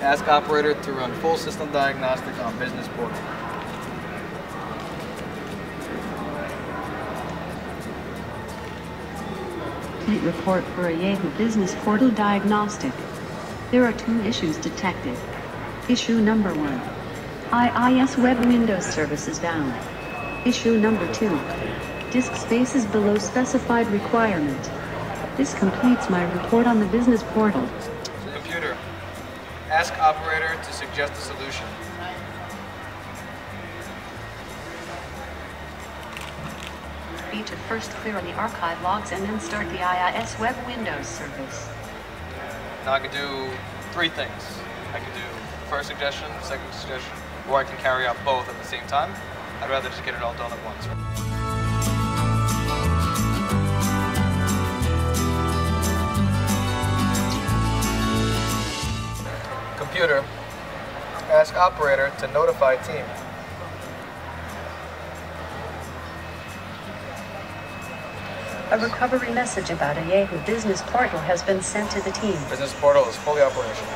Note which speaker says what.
Speaker 1: Ask operator to run full system diagnostic on business portal.
Speaker 2: Complete report for Ayehu Business Portal diagnostic. There are two issues detected. Issue number one. IIS Web Windows Service is down. Issue number two. Disk space is below specified requirement. This completes my report on the business portal.
Speaker 1: Ask operator to suggest a solution.
Speaker 2: B to first clear on the archive logs and then start the IIS Web Windows service.
Speaker 1: Now I can do three things. I can do first suggestion, second suggestion, or I can carry out both at the same time. I'd rather just get it all done at once. Computer, ask operator to notify team.
Speaker 2: A recovery message about Ayehu Business Portal has been sent to the team.
Speaker 1: Business portal is fully operational.